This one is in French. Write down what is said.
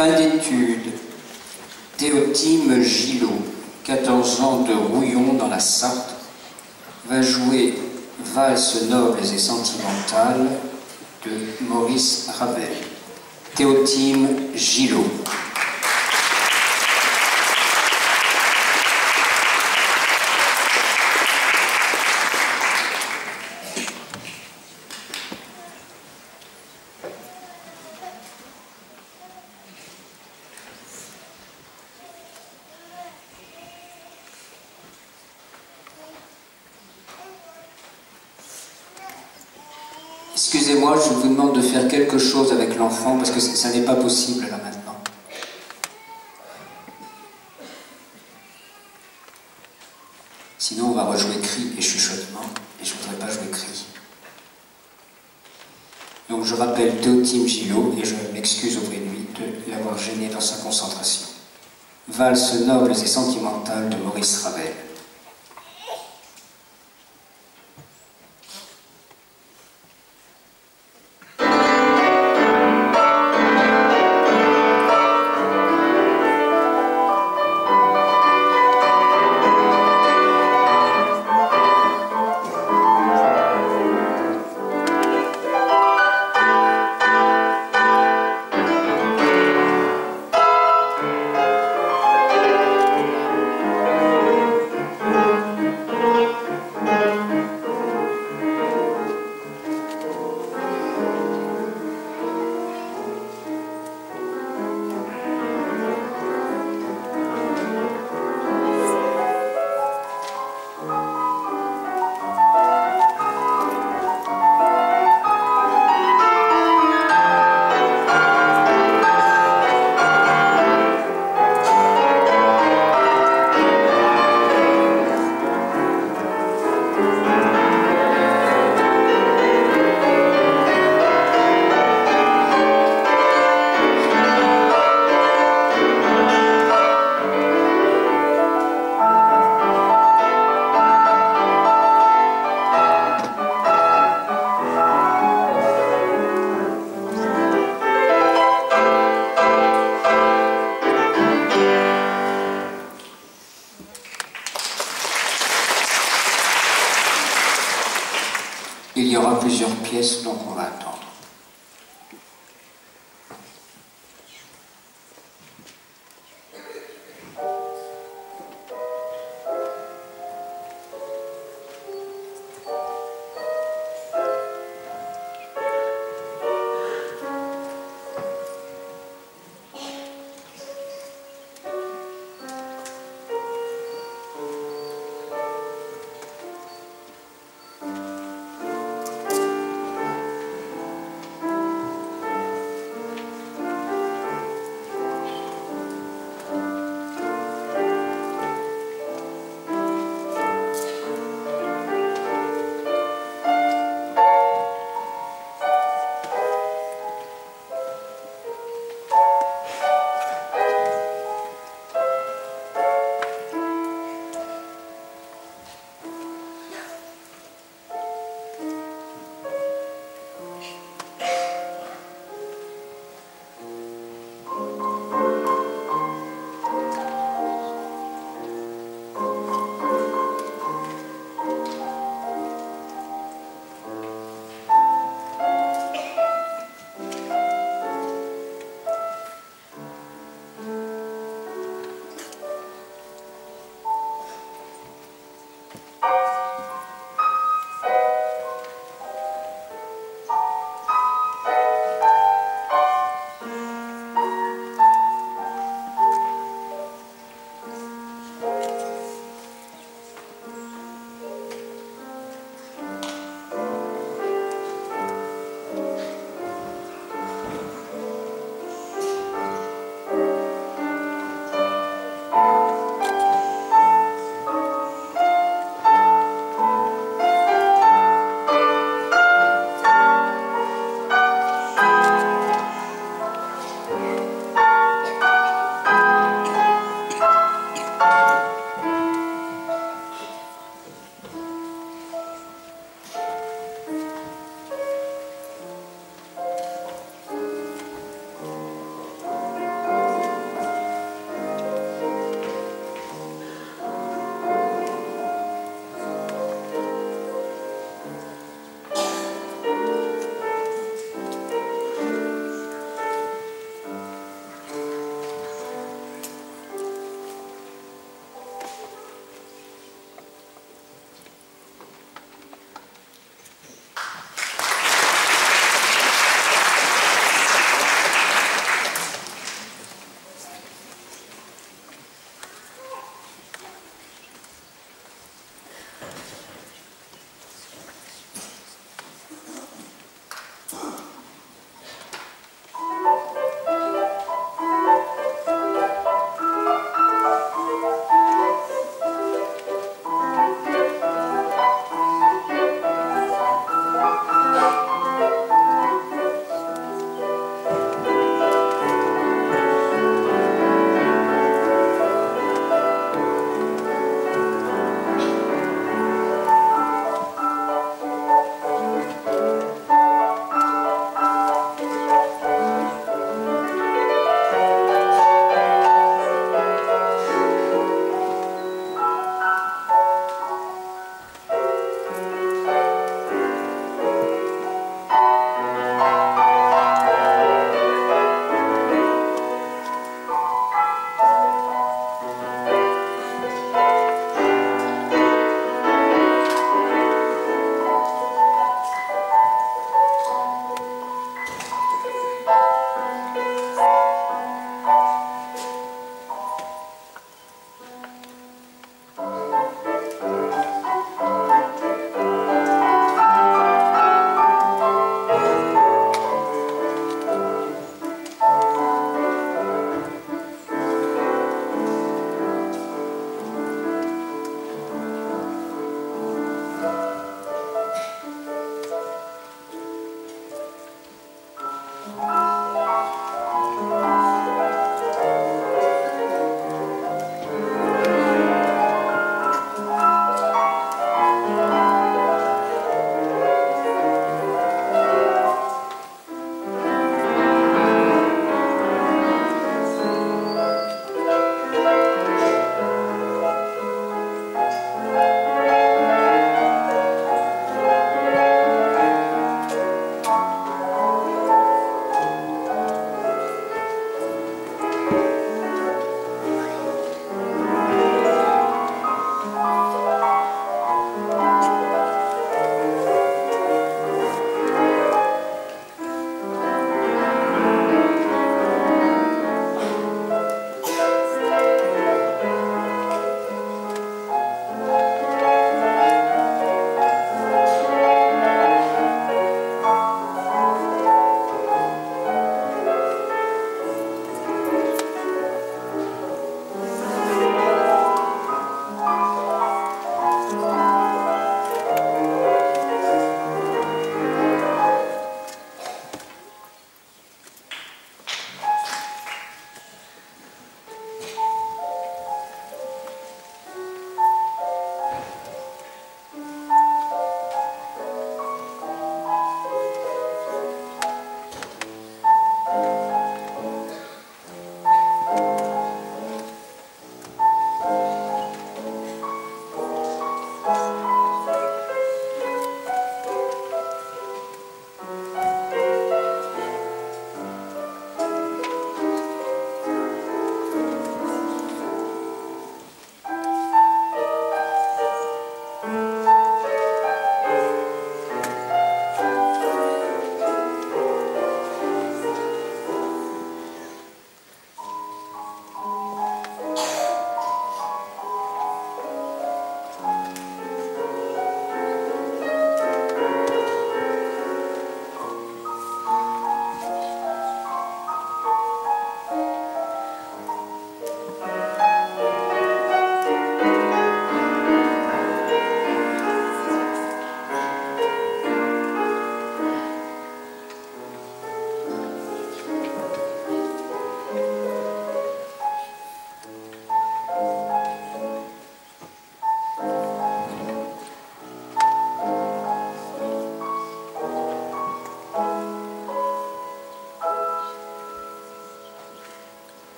Fin d'études. Théotime Gillot, 14 ans de Rouillon dans la Sarthe, va jouer Valses nobles et sentimentales de Maurice Ravel. Théotime Gillot. Quelque chose avec l'enfant parce que ça n'est pas possible là maintenant. Sinon, on va rejouer cri et chuchotement et je ne voudrais pas jouer cri. Donc je rappelle Théotime Gillot et je m'excuse auprès de lui de l'avoir gêné dans sa concentration. Valses nobles et sentimentales de Maurice Ravel.